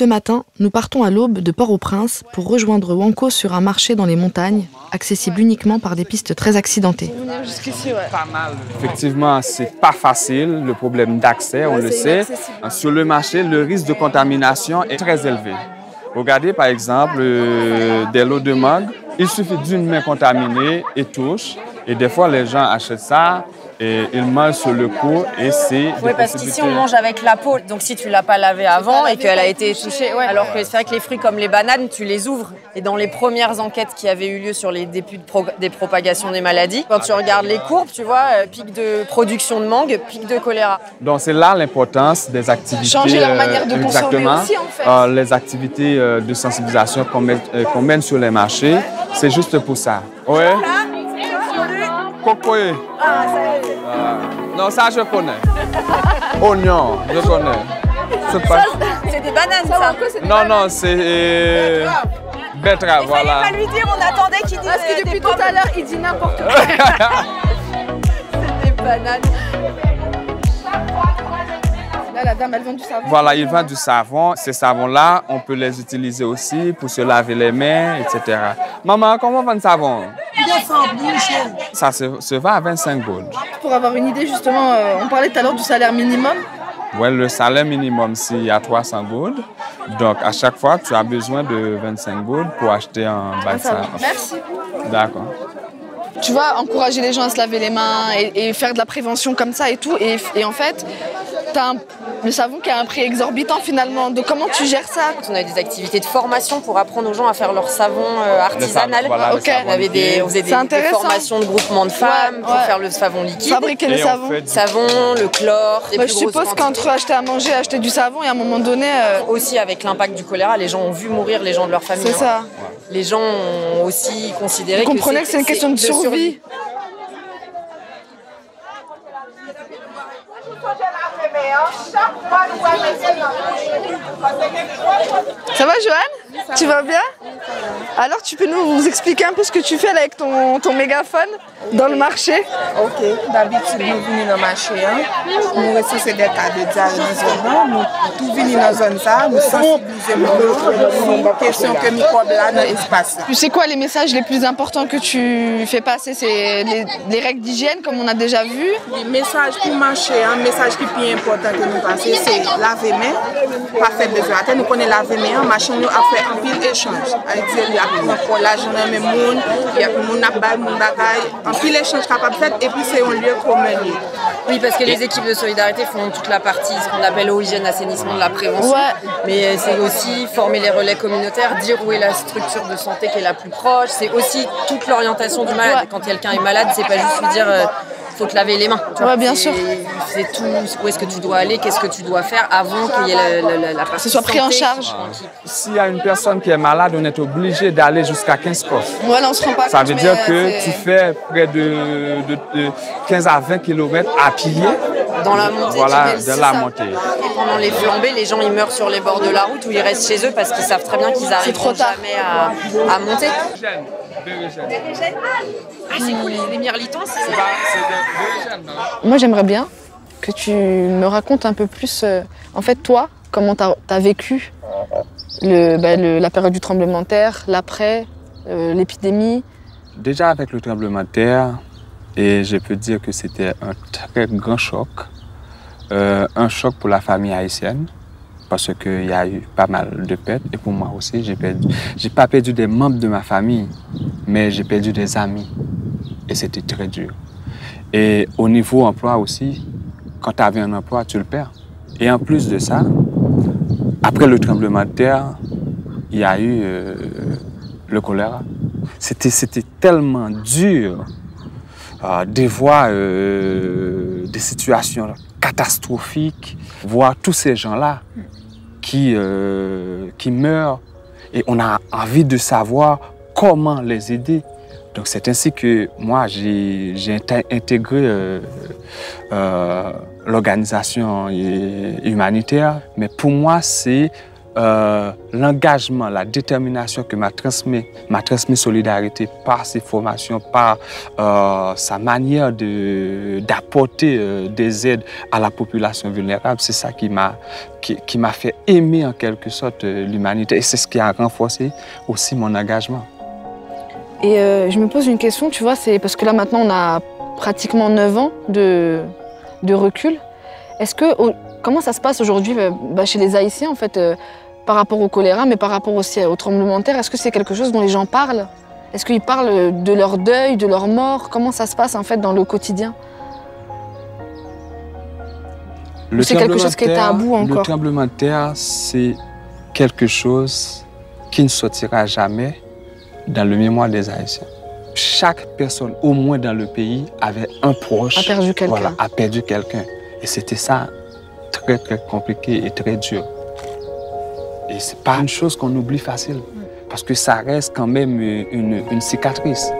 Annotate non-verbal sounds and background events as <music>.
Ce matin, nous partons à l'aube de Port-au-Prince pour rejoindre Wanko sur un marché dans les montagnes, accessible uniquement par des pistes très accidentées. Effectivement, c'est pas facile, le problème d'accès, on le sait. Sur le marché, le risque de contamination est très élevé. Regardez par exemple euh, des lots de mangue, il suffit d'une main contaminée et touche. Et des fois, les gens achètent ça et ils mangent sur le coup et c'est. Oui, parce qu'ici on mange avec la peau. Donc si tu l'as pas lavé avant et qu'elle a été touchée, alors que c'est vrai que les fruits comme les bananes, tu les ouvres. Et dans les premières enquêtes qui avaient eu lieu sur les débuts des propagations des maladies, quand tu regardes les courbes, tu vois, euh, pic de production de mangue, pic de choléra. Donc c'est là l'importance des activités. Changer leur manière de euh, consommer aussi en fait. Euh, les activités euh, de sensibilisation qu'on mène, euh, qu'on mène sur les marchés, c'est juste pour ça. Ouais. Cocoyer. Ah, non, ça je connais. <laughs> Oignon, je connais. C'est pas- C'est des bananes, ça. Non, non, c'est euh, betterave, voilà. pas lui dire, on attendait qu'il dise Parce que des depuis tout à l'heure, il dit n'importe quoi. <laughs> des bananes. Là, la dame, elle vend du savon. Voilà, il vend du savon. Ces savons-là, on peut les utiliser aussi pour se laver les mains, etc. Maman, comment on vend le savon? Ça se, se vend à 25 gouttes. Pour avoir une idée, justement, euh, on parlait tout à l'heure du salaire minimum. Ouais, le salaire minimum, c'est à 300 gouttes. Donc, à chaque fois, tu as besoin de 25 gouttes pour acheter un bain de savon. Merci. D'accord. Tu vois, encourager les gens à se laver les mains et, et faire de la prévention comme ça et tout. Et, et en fait, t'as un- le savon qui a un prix exorbitant finalement. Donc comment tu gères ça On a des activités de formation pour apprendre aux gens à faire leur savon euh, artisanal. voilà, le Ok. savon On, avait des, on faisait des, formations de groupement de femmes pour ouais. faire le savon liquide. Fabriquer le savon. fait Savon, le chlore. Bah, je suppose qu'entre acheter à manger et acheter du savon, et à un moment donné, euh, Aussi avec l'impact du choléra, les gens ont vu mourir les gens de leur famille. c'est hein. ça. Les gens ont aussi considéré Vous comprenez que c'est une question de survie. Ça va, Joanne Tu vas bien? Alors, tu peux nous expliquer un peu ce que tu fais là avec ton, ton mégaphone dans le marché Ok, d'habitude nous venons dans le marché, hein. nous recensons des cas de diarrhée nous tout venons dans la zone, ça, nous sensibilisons la question que microbes là dans l'espace. sais quoi, les messages les plus importants que tu fais passer, c'est les, les règles d'hygiène, comme on a déjà vu? Le message pour marcher, un message qui est plus important que nous passer, c'est laver main, pas faire de verre. Nous connaissons laver main, marcher nous a fait un pile échange. C'est-à-dire, il y a plus pour l'argent dans le même monde, il y a plus mon abat, mon bagaille, un pile échange capable de faire, et puis c'est un lieu commun. lié. Oui, parce que les équipes de solidarité font toute la partie, ce qu'on appelle eau, hygiène, assainissement de la prévention. Ouais. Mais euh, c'est aussi former les relais communautaires, dire où est la structure de santé qui est la plus proche. C'est aussi toute l'orientation du malade. Ouais. Quand quelqu'un est malade, c'est pas juste lui dire euh, faut te laver les mains. Tu vois, Ouais, bien sûr. C'est tout où est-ce que tu dois aller, qu'est-ce que tu dois faire avant qu'il y ait la, la, la, la partie soit pris en charge. S'il y a une personne qui est malade, on est obligé d'aller jusqu'à 15 postes. Voilà, on se rend pas Ça compte, veut dire que tu fais près de, de- de 15 à 20 km à pied. Dans la montée, Voilà, c'est la ça. montée. Et pendant les flambées, les gens ils meurent sur les bords de la route ou ils restent chez eux parce qu'ils savent très bien qu'ils trop arriveront tard. jamais à, à monter. C'est Ah, c'est cool, les mirlitons, c'est Moi, j'aimerais bien que tu me racontes un peu plus, euh, en fait, toi, comment tu as, vécu le, bah, le- la période du tremblement de terre, l'après, euh, l'épidémie. Déjà avec le tremblement de terre, et je peux dire que c'était un très grand choc. Euh, un choc pour la famille haïtienne, parce qu'il y a eu pas mal de pertes. Et pour moi aussi, j'ai perdu. J'ai pas perdu des membres de ma famille, mais j'ai perdu des amis. Et c'était très dur. Et au niveau emploi aussi, quand tu avais un emploi, tu le perds. Et en plus de ça, après le tremblement de terre, il y a eu euh, le choléra. C'était, c'était tellement dur euh, de voir euh, des situations catastrophiques, voir tous ces gens-là qui, euh, qui meurent et on a envie de savoir comment les aider. Donc c'est ainsi que moi j'ai, j'ai inté- intégré l'organisation humanitaire, mais pour moi c'est euh, l'engagement, la détermination que m'a transmis, m'a transmis Solidarité par ses formations, par euh, sa manière d'apporter euh, des aides à la population vulnérable, c'est ça qui m'a qui, qui m'a fait aimer en quelque sorte l'humanité et c'est ce qui a renforcé aussi mon engagement. Et je me pose une question, tu vois, c'est parce que là maintenant on a pratiquement 9 ans de, de recul. Est-ce que Comment ça se passe aujourd'hui euh, bah, chez les Haïtiens en fait euh, par rapport au choléra, mais par rapport aussi au tremblement de terre Est-ce que c'est quelque chose dont les gens parlent? Est-ce qu'ils parlent de leur deuil, de leur mort? Comment ça se passe en fait dans le quotidien? C'est quelque chose qui est tabou encore? Le tremblement de terre, c'est quelque chose qui ne sortira jamais dans le mémoire des Haïtiens. Chaque personne, au moins dans le pays, avait un proche. A perdu quelqu'un. a perdu quelqu'un. Et c'était ça très très compliqué et très dur. Et c'est pas une chose qu'on oublie facile, parce que ça reste quand même une, une cicatrice.